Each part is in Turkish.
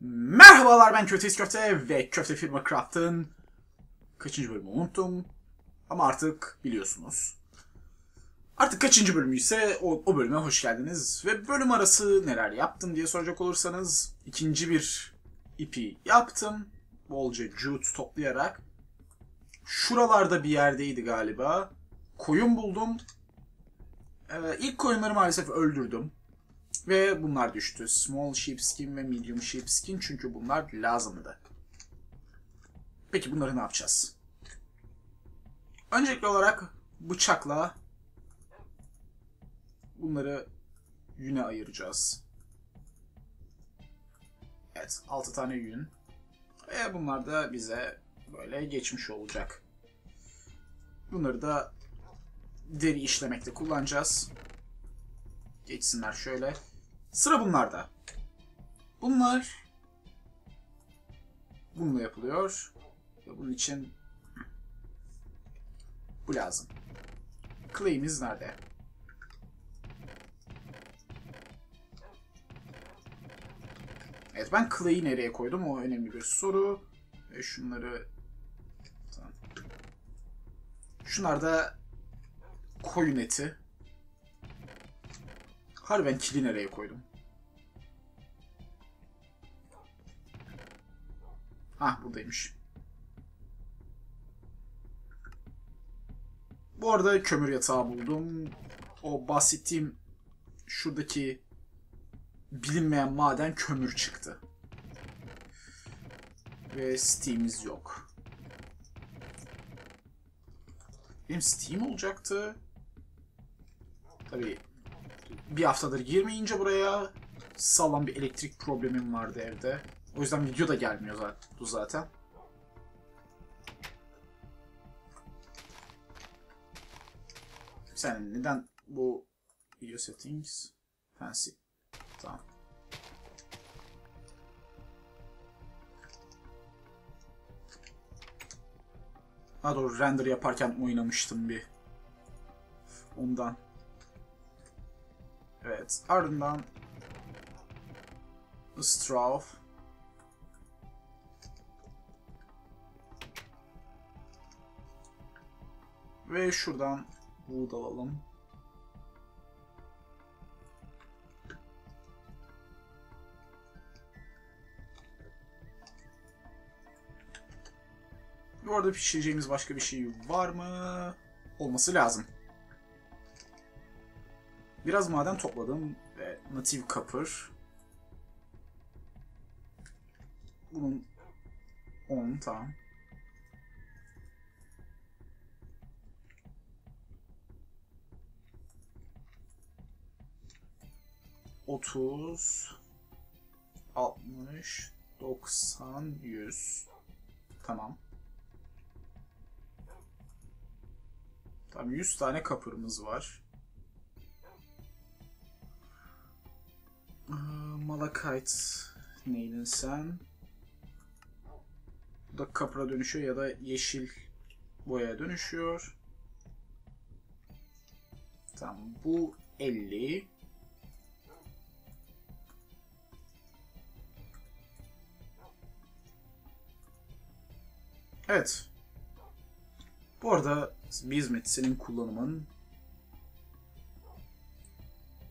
Merhabalar ben Köfteyiz Köfte ve Köfte Firma Craft'ın kaçıncı bölümü unuttum. Ama artık biliyorsunuz. Artık kaçıncı bölümü ise o, o bölüme hoş geldiniz. Ve bölüm arası neler yaptım diye soracak olursanız ikinci bir ipi yaptım. Bolca jute toplayarak. Şuralarda bir yerdeydi galiba. Koyun buldum. Ee, ilk koyunları maalesef öldürdüm. Ve bunlar düştü. Small sheepskin ve medium sheepskin çünkü bunlar lazımdı. Peki bunları ne yapacağız? Öncelikli olarak bıçakla bunları yüne ayıracağız. Evet, 6 tane yün. Ve bunlar da bize böyle geçmiş olacak. Bunları da deri işlemekte kullanacağız. Geçsinler şöyle. Sıra bunlarda. Bunlar bununla yapılıyor. Ve bunun için bu lazım. Clay'imiz nerede? Evet ben Clay'i nereye koydum? O önemli bir soru. Ve şunları tamam. Şunlar da koyun eti. Harbi ben kili nereye koydum? Ah buradaymış. Bu arada kömür yatağı buldum. O bahsettiğim şuradaki bilinmeyen maden kömür çıktı. Ve Steam'imiz yok. Benim Steam olacaktı. Tabii bir haftadır girmeyince buraya sağlam bir elektrik problemim vardı evde. O yüzden video da gelmiyor zaten. Sen neden bu video settings fancy? Tamam. Ha doğru render yaparken oynamıştım bir. Ondan. Evet. Ardından Straw. Ve şuradan wood alalım. Bu arada pişireceğimiz başka bir şey var mı? Olması lazım. Biraz maden topladım ve native copper. Bunun 10 tamam. Otuz, altmış, doksan, yüz. Tamam. Tamam, yüz tane kapırımız var. Malakite neydin sen? Bu da kapra dönüşüyor ya da yeşil boyaya dönüşüyor. Tamam bu 50. Evet. Bu arada Bizmet senin kullanımın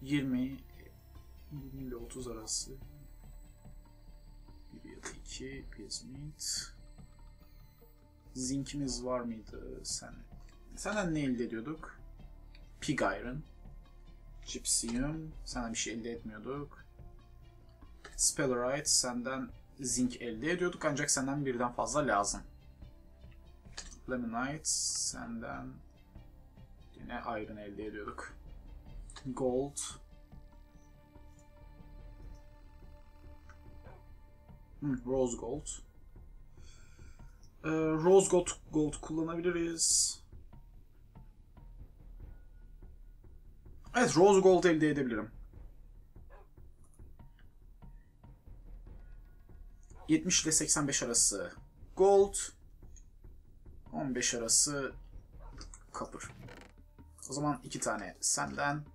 20 20 ile 30 arası 1 ya da 2 Bizmet Zinkimiz var mıydı sen? Senden ne elde ediyorduk? Pig Iron Gypsum Senden bir şey elde etmiyorduk Spellerite senden zinc elde ediyorduk ancak senden birden fazla lazım. Lemonite senden yine iron elde ediyorduk. Gold Rose Gold ee, Rose Gold, Gold kullanabiliriz. Evet Rose Gold elde edebilirim. 70 ile 85 arası gold, 15 arası copper. O zaman iki tane senden.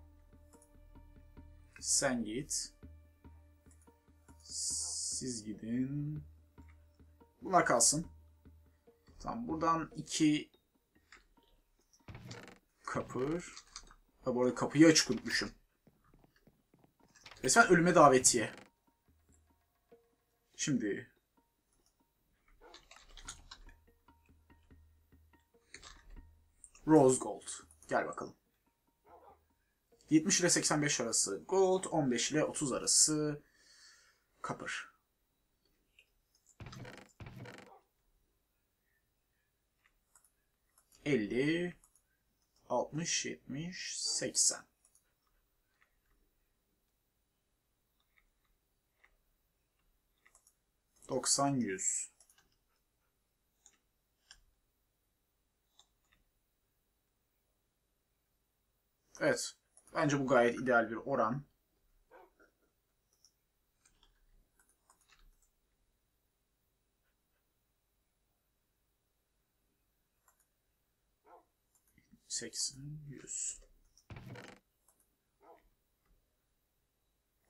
Sen git. Siz gidin. Bunlar kalsın. Tamam buradan iki kapır. Ha, bu arada kapıyı açık unutmuşum. Resmen ölüme davetiye. Şimdi Rose Gold. Gel bakalım. 70 ile 85 arası gold, 15 ile 30 arası copper. 50, 60, 70, 80. Doksan yüz. Evet. Bence bu gayet ideal bir oran. Seksen, yüz.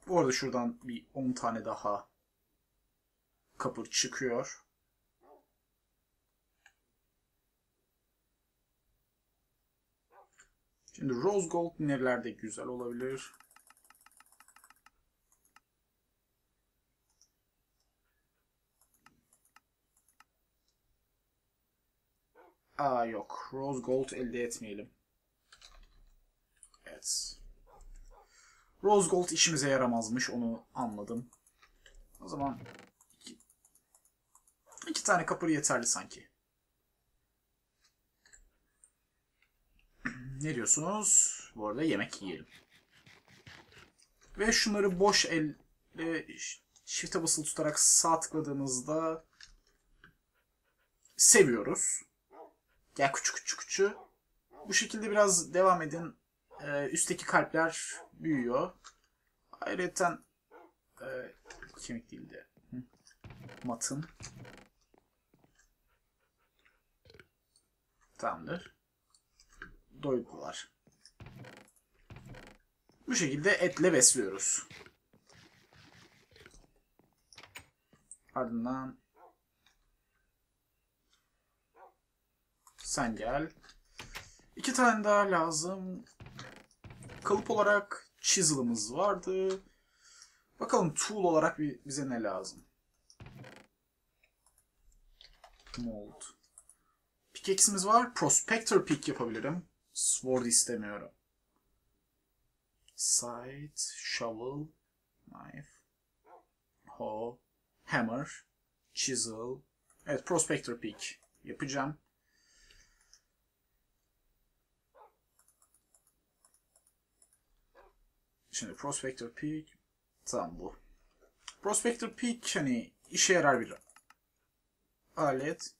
Bu arada şuradan bir 10 tane daha kapır çıkıyor. Şimdi rose gold nerelerde güzel olabilir? Aa yok. Rose gold elde etmeyelim. Evet. Rose gold işimize yaramazmış. Onu anladım. O zaman iki, iki tane kapır yeterli sanki. Ne diyorsunuz? Bu arada yemek yiyelim. Ve şunları boş elle shift'e basılı tutarak sağ tıkladığımızda seviyoruz. Gel küçük küçük küçük. Bu şekilde biraz devam edin. Ee, üstteki kalpler büyüyor. Ayrıca e, kemik değil matın. Tamamdır doydular. Bu şekilde etle besliyoruz. Ardından sen gel. İki tane daha lazım. Kalıp olarak chisel'ımız vardı. Bakalım tool olarak bize ne lazım? Mold. Pickaxe'imiz var. Prospector pick yapabilirim. Sword istemiyorum. Scythe, shovel, knife, hoe, hammer, chisel. Evet, prospector pick yapacağım. Şimdi prospector pick tamam bu. Prospector pick hani işe yarar bir alet.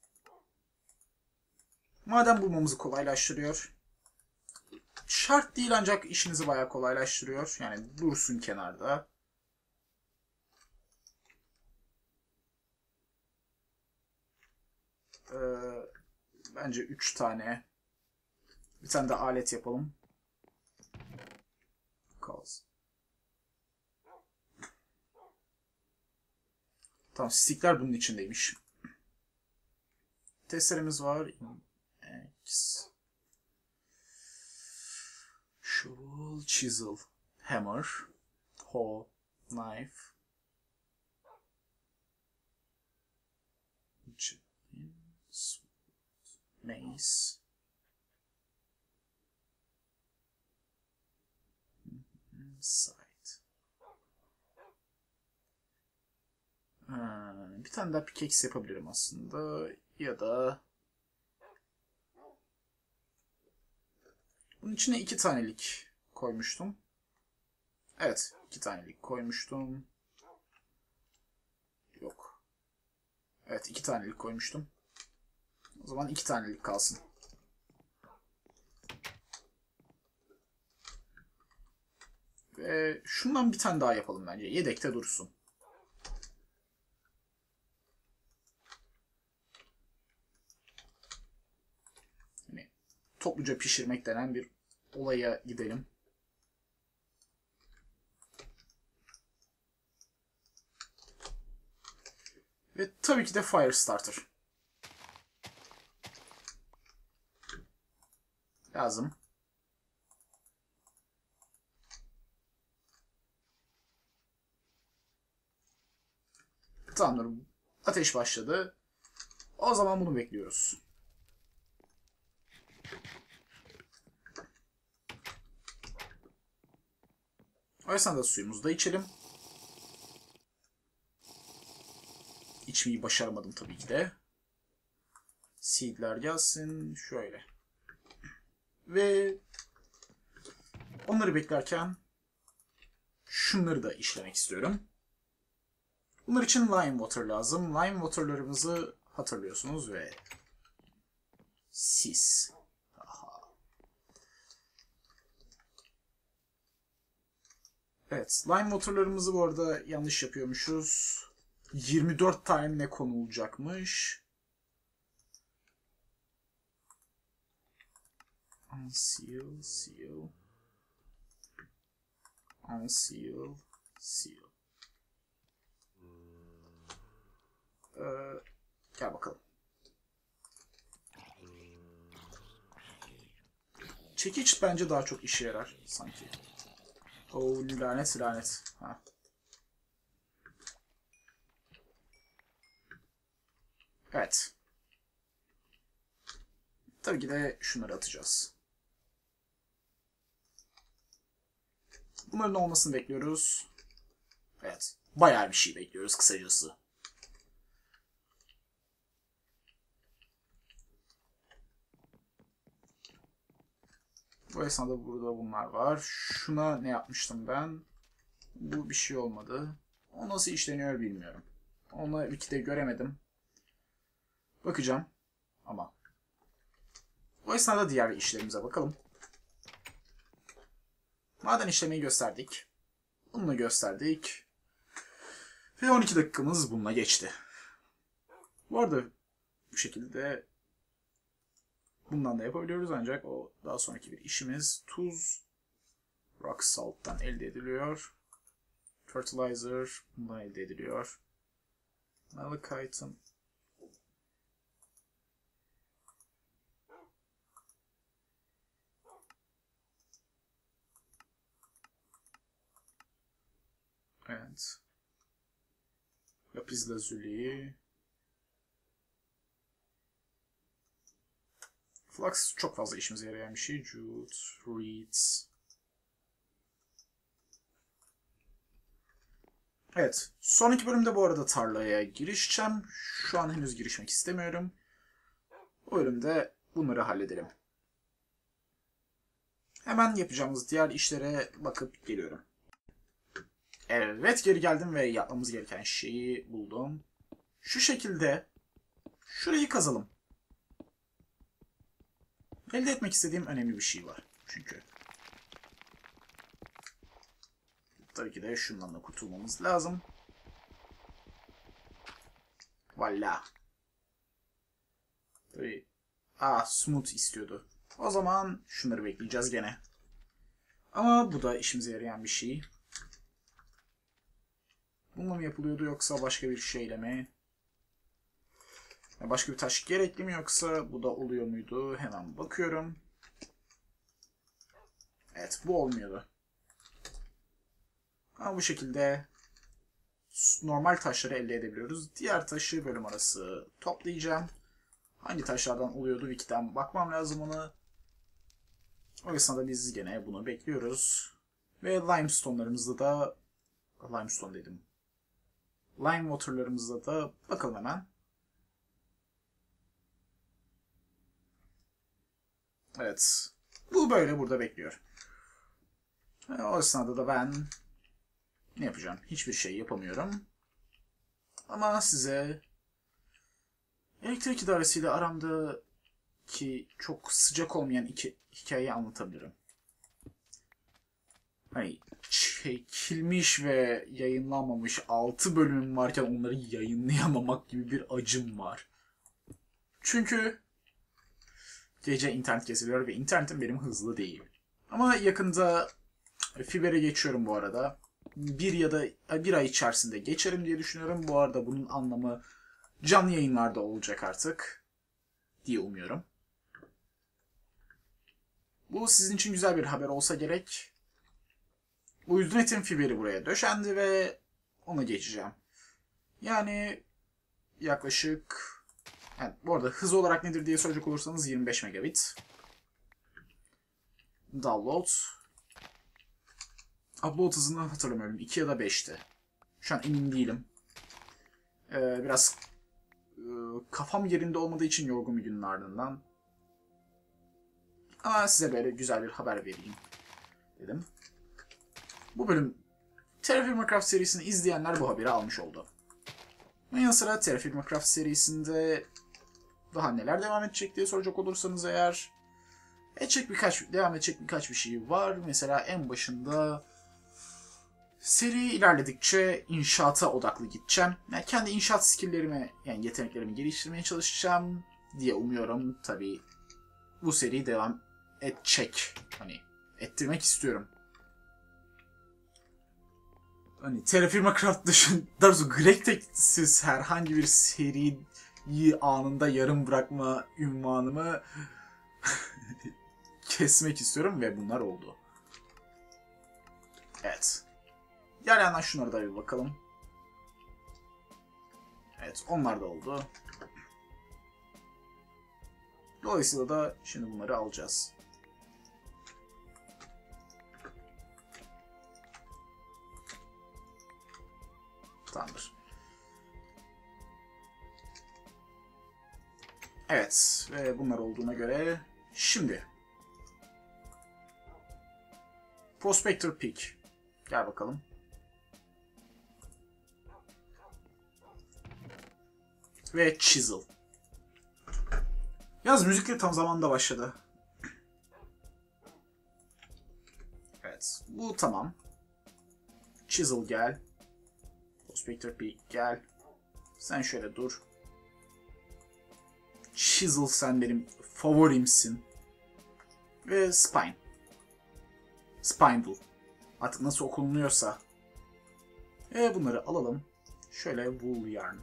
Maden bulmamızı kolaylaştırıyor şart değil ancak işinizi bayağı kolaylaştırıyor. Yani dursun kenarda. Ee, bence 3 tane. Bir tane de alet yapalım. Calls. Tamam stickler bunun içindeymiş. Testeremiz var. X. Shovel, chisel, hammer, hoe, knife. Mace. Sight. bir tane daha pickaxe yapabilirim aslında. Ya da Bunun içine iki tanelik koymuştum. Evet, iki tanelik koymuştum. Yok. Evet, iki tanelik koymuştum. O zaman iki tanelik kalsın. Ve şundan bir tane daha yapalım bence. Yedekte dursun. topluca pişirmek denen bir olaya gidelim. Ve tabii ki de Firestarter. Lazım. Tamamdır. Ateş başladı. O zaman bunu bekliyoruz. O esnada suyumuzu da içelim. İçmeyi başaramadım tabii ki de. Seedler gelsin. Şöyle. Ve onları beklerken şunları da işlemek istiyorum. Bunlar için lime water lazım. Lime water'larımızı hatırlıyorsunuz ve sis. Aha. Evet, lime water'larımızı bu arada yanlış yapıyormuşuz. 24 tane ne konulacakmış. Unseal, seal. Unseal, seal. Ee, gel bakalım. Çekiç bence daha çok işe yarar sanki. O lanet lanet. Ha. Evet. Tabii ki de şunları atacağız. Bunların olmasını bekliyoruz. Evet. Bayağı bir şey bekliyoruz kısacası. Bu esnada burada bunlar var. Şuna ne yapmıştım ben? Bu bir şey olmadı. O nasıl işleniyor bilmiyorum. Onu Wiki'de göremedim. Bakacağım. Ama. Bu esnada diğer işlerimize bakalım. Maden işlemeyi gösterdik. Bunu gösterdik. Ve 12 dakikamız bununla geçti. Bu arada bu şekilde bundan da yapabiliyoruz ancak o daha sonraki bir işimiz. Tuz rock salt'tan elde ediliyor. Fertilizer bundan elde ediliyor. Malachite'ın Evet. Lapis lazuli. Flux çok fazla işimize yarayan bir şey. Jute, reeds. Evet. Sonraki bölümde bu arada tarlaya girişeceğim. Şu an henüz girişmek istemiyorum. Bu bölümde bunları halledelim. Hemen yapacağımız diğer işlere bakıp geliyorum. Evet geri geldim ve yapmamız gereken şeyi buldum. Şu şekilde şurayı kazalım. Elde etmek istediğim önemli bir şey var çünkü. Tabii ki de şundan da kurtulmamız lazım. Valla. Tabii. Aa smooth istiyordu. O zaman şunları bekleyeceğiz gene. Ama bu da işimize yarayan bir şey. Bununla mı yapılıyordu yoksa başka bir şeyle mi? Başka bir taş gerekli mi yoksa bu da oluyor muydu? Hemen bakıyorum. Evet bu olmuyordu. Ama bu şekilde normal taşları elde edebiliyoruz. Diğer taşı bölüm arası toplayacağım. Hangi taşlardan oluyordu Wiki'den bakmam lazım onu. O esnada biz gene bunu bekliyoruz. Ve limestone'larımızda da limestone dedim. Lime water'larımızda da bakalım hemen. Evet. Bu böyle burada bekliyor. O esnada da ben ne yapacağım? Hiçbir şey yapamıyorum. Ama size elektrik idaresiyle aramda ki çok sıcak olmayan iki hikayeyi anlatabilirim. Hani çekilmiş ve yayınlanmamış 6 bölümüm varken onları yayınlayamamak gibi bir acım var. Çünkü gece internet kesiliyor ve internetim benim hızlı değil. Ama yakında fibere geçiyorum bu arada. Bir ya da bir ay içerisinde geçerim diye düşünüyorum. Bu arada bunun anlamı canlı yayınlarda olacak artık diye umuyorum. Bu sizin için güzel bir haber olsa gerek. Uydunetin fiberi buraya döşendi ve ona geçeceğim. Yani yaklaşık yani bu arada hız olarak nedir diye soracak olursanız 25 megabit. Download. Upload hızını hatırlamıyorum. 2 ya da 5'ti. Şu an emin değilim. Ee, biraz e, kafam yerinde olmadığı için yorgun bir günün ardından. Ama size böyle güzel bir haber vereyim dedim. Bu bölüm Terraform Craft serisini izleyenler bu haberi almış oldu. Bunun yanı sıra Terraform Craft serisinde daha neler devam edecek diye soracak olursanız eğer edecek birkaç, devam edecek birkaç bir şey var. Mesela en başında seri ilerledikçe inşaata odaklı gideceğim. Yani kendi inşaat skilllerimi, yani yeteneklerimi geliştirmeye çalışacağım diye umuyorum. Tabi bu seri devam edecek. Hani ettirmek istiyorum. Hani Terrafirma Craft dışında, daha doğrusu Greg Tech'siz herhangi bir seriyi anında yarım bırakma ünvanımı kesmek istiyorum ve bunlar oldu. Evet. Diğer yandan şunlara da bir bakalım. Evet onlar da oldu. Dolayısıyla da şimdi bunları alacağız. Tamamdır. Evet ve bunlar olduğuna göre şimdi Prospector Peak. Gel bakalım. Ve Chisel. Yaz müzikle tam zamanda başladı. Evet. Bu tamam. Chisel gel. Prospector Peak gel. Sen şöyle dur. Chisel sen benim favorimsin. Ve Spine. Spindle. Artık nasıl okunuyorsa. E bunları alalım. Şöyle wool yarn.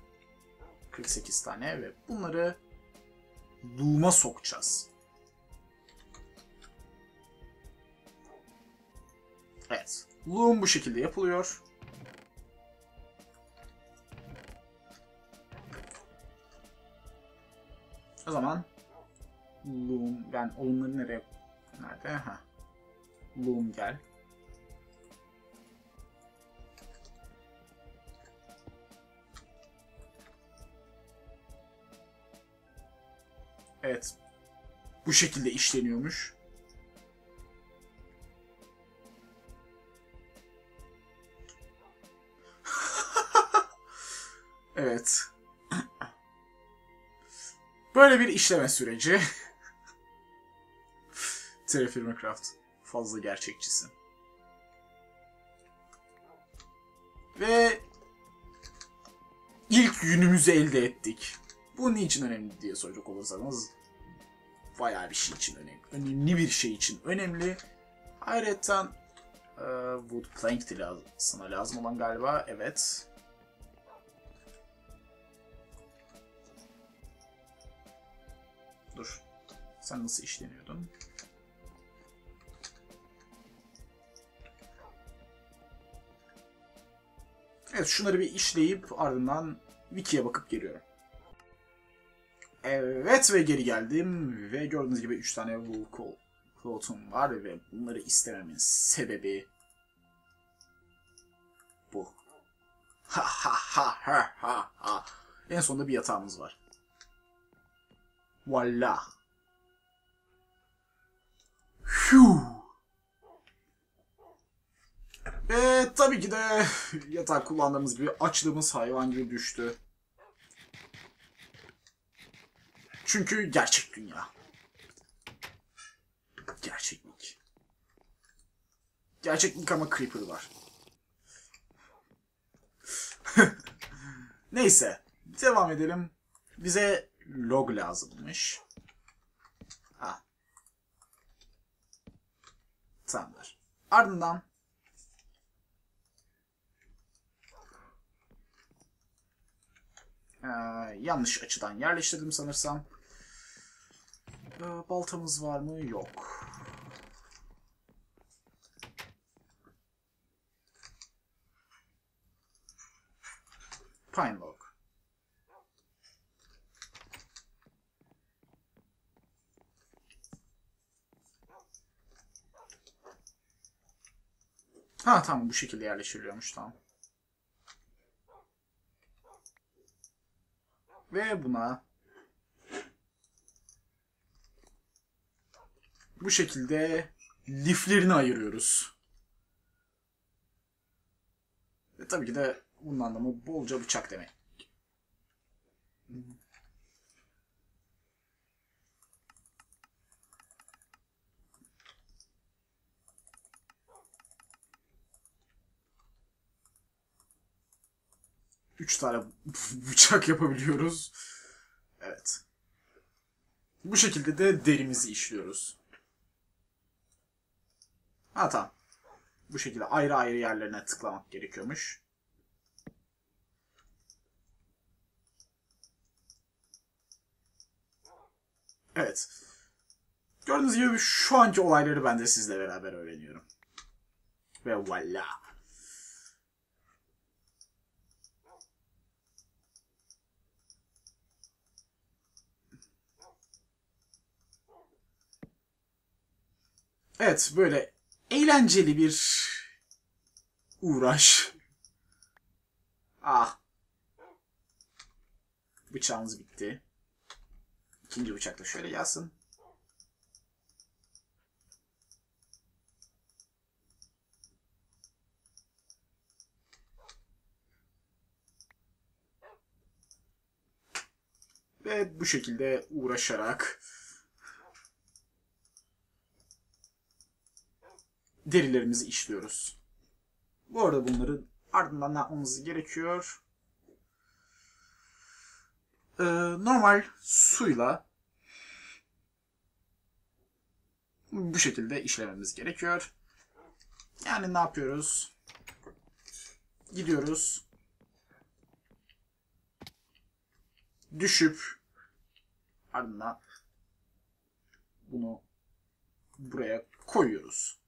48 tane ve bunları loom'a sokacağız. Evet. Loom bu şekilde yapılıyor. O zaman Loom, ben olumları nereye nerede? Ha. Loom gel. Evet. Bu şekilde işleniyormuş. evet. Böyle bir işleme süreci. Terraform Craft. Fazla gerçekçisi. Ve ilk yünümüzü elde ettik. Bu niçin önemli diye soracak olursanız bayağı bir şey için önemli. Önemli bir şey için önemli. Ayrıca e, wood plank lazım, sana lazım olan galiba. Evet. Sen nasıl işleniyordun? Evet şunları bir işleyip ardından wiki'ye bakıp geliyorum. Evet ve geri geldim ve gördüğünüz gibi 3 tane wool cloth'um var ve bunları istememin sebebi bu. Ha ha ha ha ha ha. En sonunda bir yatağımız var. Voila. Phew. Ve tabii ki de yatak kullandığımız gibi açlığımız hayvan gibi düştü. Çünkü gerçek dünya. Gerçeklik. Gerçeklik ama Creeper var. Neyse. Devam edelim. Bize log lazımmış. Tamamdır. Ardından Ee, yanlış açıdan yerleştirdim sanırsam. Ee, baltamız var mı? Yok. Pine log. Ha tamam bu şekilde yerleştiriliyormuş tamam. Ve buna bu şekilde liflerini ayırıyoruz. Ve tabii ki de bunun anlamı bolca bıçak demek. Üç tane bıçak yapabiliyoruz. Evet. Bu şekilde de derimizi işliyoruz. Ha tamam. Bu şekilde ayrı ayrı yerlerine tıklamak gerekiyormuş. Evet. Gördüğünüz gibi şu anki olayları ben de sizle beraber öğreniyorum. Ve voila. Evet böyle eğlenceli bir uğraş. Ah. Bıçağımız bitti. İkinci bıçak da şöyle gelsin. Ve bu şekilde uğraşarak derilerimizi işliyoruz. Bu arada bunları ardından ne yapmamız gerekiyor? Ee, normal suyla bu şekilde işlememiz gerekiyor. Yani ne yapıyoruz? Gidiyoruz. Düşüp ardından bunu buraya koyuyoruz.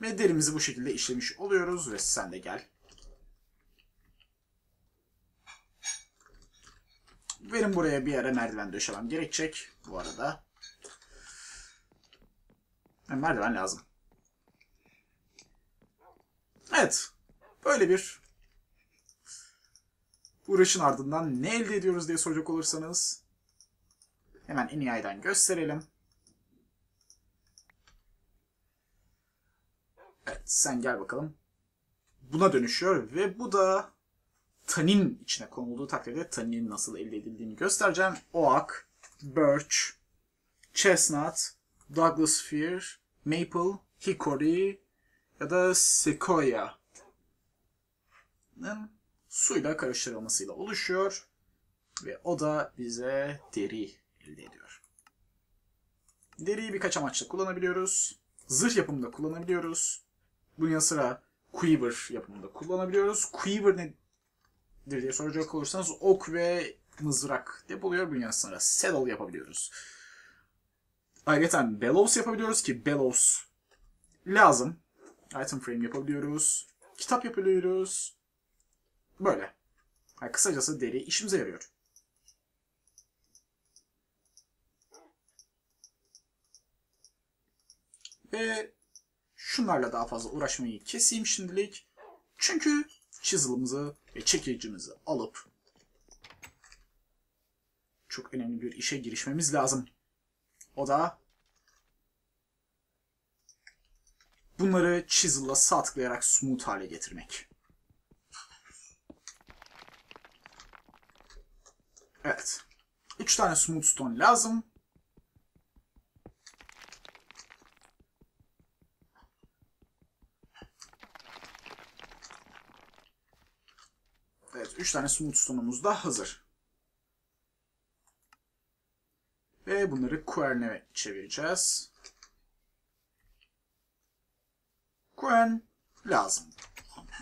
Ve derimizi bu şekilde işlemiş oluyoruz ve sen de gel. Benim buraya bir yere merdiven döşemem gerekecek bu arada. Merdiven lazım. Evet. Böyle bir uğraşın ardından ne elde ediyoruz diye soracak olursanız hemen en gösterelim. Evet sen gel bakalım. Buna dönüşüyor ve bu da tanin içine konulduğu takdirde taninin nasıl elde edildiğini göstereceğim. Oak, birch, chestnut, Douglas fir, maple, hickory ya da sequoia'nın suyla karıştırılmasıyla oluşuyor ve o da bize deri elde ediyor. Deriyi birkaç amaçla kullanabiliyoruz. Zırh yapımında kullanabiliyoruz. Bunun yanı sıra Quiver yapımında kullanabiliyoruz. Quiver nedir diye soracak olursanız ok ve mızrak depoluyor. Bunun yanı sıra saddle yapabiliyoruz. Ayrıca bellows yapabiliyoruz ki bellows lazım. Item frame yapabiliyoruz. Kitap yapabiliyoruz. Böyle. Yani kısacası deri işimize yarıyor. Ve Şunlarla daha fazla uğraşmayı keseyim şimdilik. Çünkü chisel'ımızı ve çekicimizi alıp çok önemli bir işe girişmemiz lazım. O da bunları chisel'la sağ tıklayarak smooth hale getirmek. Evet. 3 tane smooth stone lazım. Evet 3 tane smooth stone'umuz da hazır. Ve bunları quern'e çevireceğiz. Quern lazım.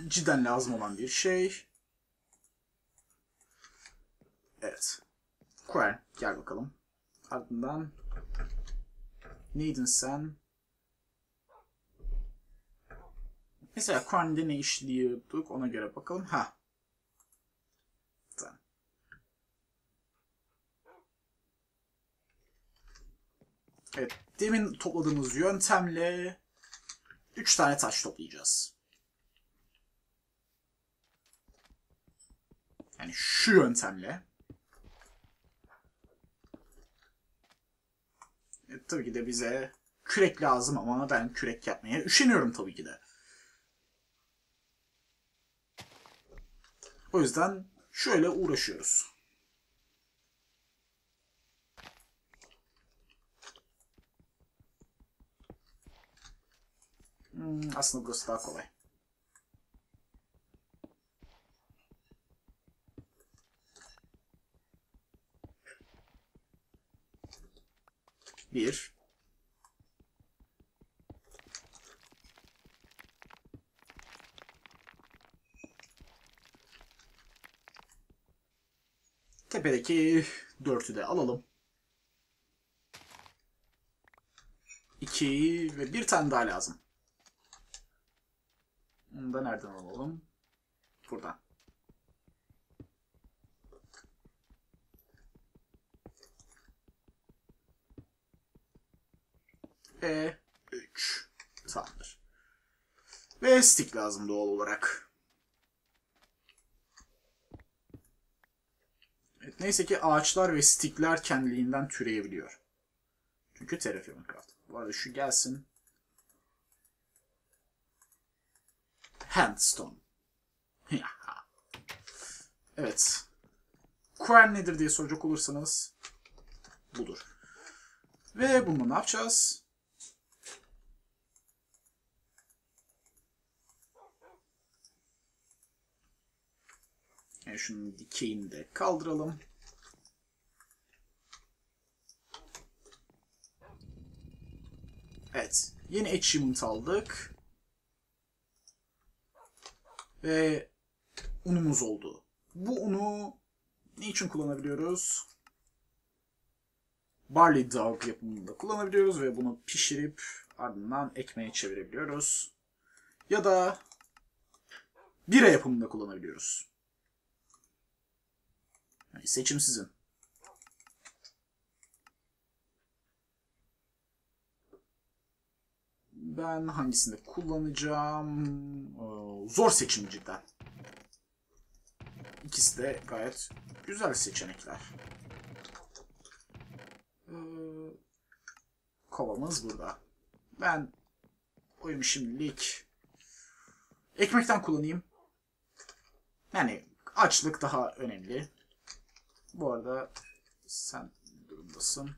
Cidden lazım olan bir şey. Evet. Quern gel bakalım. Ardından neydin sen? Mesela Quern'de ne işliyorduk ona göre bakalım. Ha. Tamam. Evet. Demin topladığımız yöntemle 3 tane taş toplayacağız. Yani şu yöntemle. E, tabii ki de bize kürek lazım ama ben kürek yapmaya üşeniyorum tabii ki de. O yüzden şöyle uğraşıyoruz. Aslında burası daha kolay. Bir. Tepedeki dörtü de alalım. İki ve bir tane daha lazım. Da nereden alalım? Buradan. Ve 3. Tamamdır. Ve stick lazım doğal olarak. Evet, neyse ki ağaçlar ve stickler kendiliğinden türeyebiliyor. Çünkü Terraform Minecraft. Bu arada şu gelsin. Handstone. evet. Quern nedir diye soracak olursanız budur. Ve bunu ne yapacağız? Yani şunun dikeyini de kaldıralım. Evet. Yeni achievement aldık. Ve unumuz oldu. Bu unu ne için kullanabiliyoruz? Barley dog yapımında kullanabiliyoruz ve bunu pişirip ardından ekmeğe çevirebiliyoruz. Ya da bira yapımında kullanabiliyoruz. Yani seçim sizin. Ben hangisini kullanacağım? Ee, zor seçim cidden. İkisi de gayet güzel seçenekler. Ee, kovamız burada. Ben oyumu şimdilik ekmekten kullanayım. Yani açlık daha önemli. Bu arada sen durumdasın.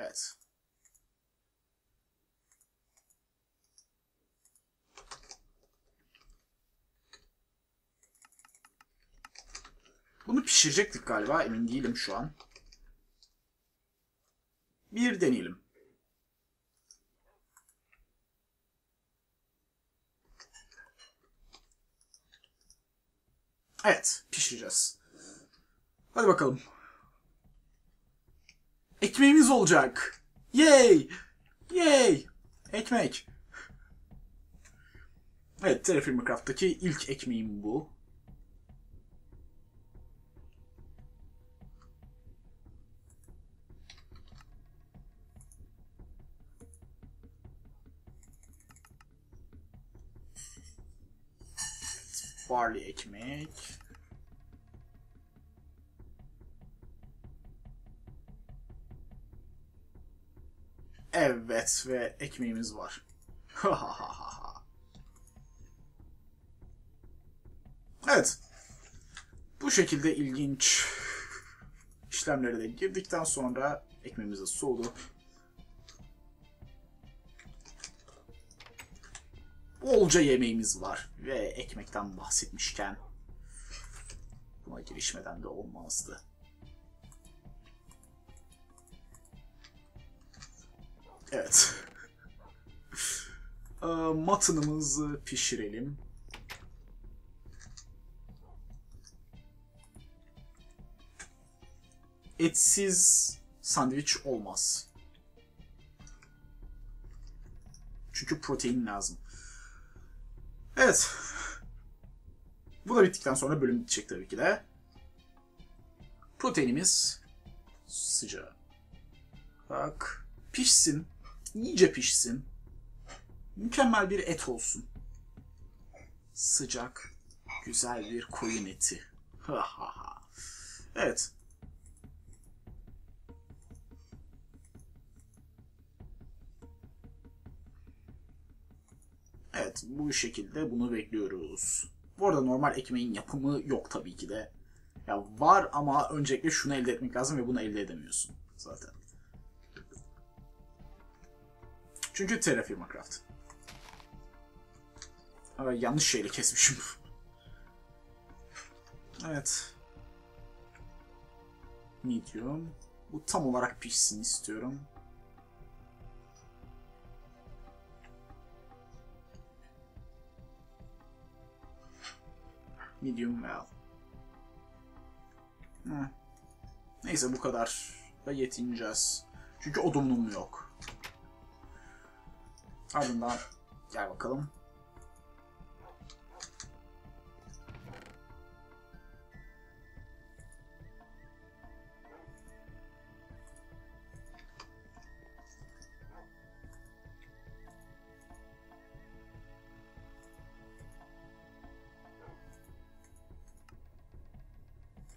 Evet. Bunu pişirecektik galiba. Emin değilim şu an. Bir deneyelim. Evet, pişireceğiz. Hadi bakalım. Ekmeğimiz olacak. Yay! Yay! Ekmek. Evet, Terraform Craft'taki ilk ekmeğim bu. Barley ekmek. Evet ve ekmeğimiz var. evet. Bu şekilde ilginç işlemlere de girdikten sonra ekmeğimiz de soğudu. Bolca yemeğimiz var ve ekmekten bahsetmişken buna girişmeden de olmazdı. Evet. e, matınımızı pişirelim. Etsiz sandviç olmaz. Çünkü protein lazım. Evet. Bu da bittikten sonra bölüm bitecek tabii ki de. Proteinimiz sıcak. Bak. Pişsin. İyice pişsin. Mükemmel bir et olsun. Sıcak. Güzel bir koyun eti. Ha ha ha. Evet. Evet, bu şekilde bunu bekliyoruz. Bu arada normal ekmeğin yapımı yok tabii ki de. Ya var ama öncelikle şunu elde etmek lazım ve bunu elde edemiyorsun zaten. Çünkü Terrafirma Craft. Ama yanlış şeyle kesmişim. evet. Medium. Bu tam olarak pişsin istiyorum. Medium well. Hı. Neyse bu kadar da yetineceğiz. Çünkü odunum yok. Ardından gel bakalım.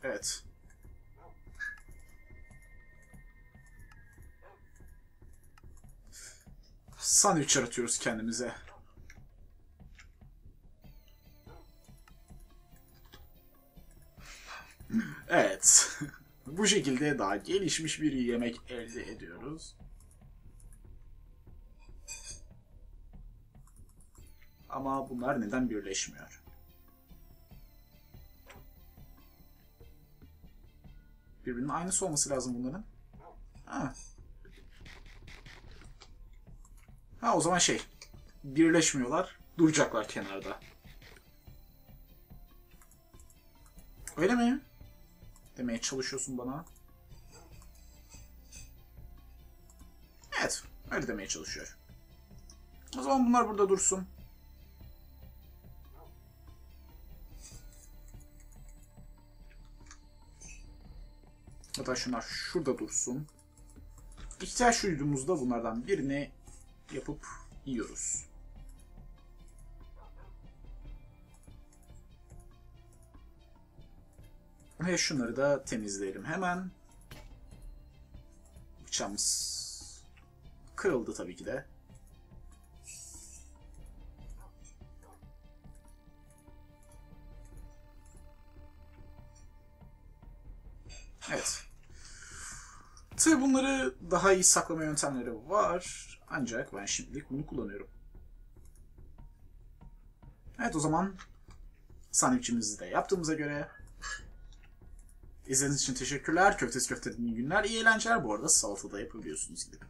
Evet. Sandviç yaratıyoruz kendimize. Evet. Bu şekilde daha gelişmiş bir yemek elde ediyoruz. Ama bunlar neden birleşmiyor? Birbirinin aynısı olması lazım bunların. Ha. Ha o zaman şey. Birleşmiyorlar. Duracaklar kenarda. Öyle mi? Demeye çalışıyorsun bana. Evet. Öyle demeye çalışıyor. O zaman bunlar burada dursun. Hatta şunlar şurada dursun. İhtiyaç duyduğumuzda bunlardan birini yapıp yiyoruz. Ve şunları da temizleyelim hemen. Bıçağımız kırıldı tabii ki de. Evet. Tabii bunları daha iyi saklama yöntemleri var. Ancak ben şimdilik bunu kullanıyorum. Evet o zaman sandviçimizi de yaptığımıza göre izlediğiniz için teşekkürler. Köftesi köfte günler. iyi eğlenceler bu arada. Salata da yapabiliyorsunuz gidip.